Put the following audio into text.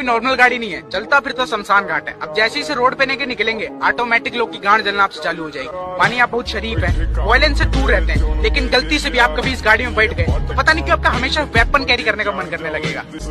कोई नॉर्मल गाड़ी नहीं है। चलता फिर तो शमशान घाट है। अब जैसे ही रोड पे लेके निकलेंगे ऑटोमेटिक लोग की गांड जलना आपसे चालू हो जाएगी। मानिए आप बहुत शरीफ है वायलेंस से दूर रहते हैं। लेकिन गलती से भी आप कभी इस गाड़ी में बैठ गए तो पता नहीं क्यों आपका हमेशा वेपन कैरी करने का मन करने लगेगा।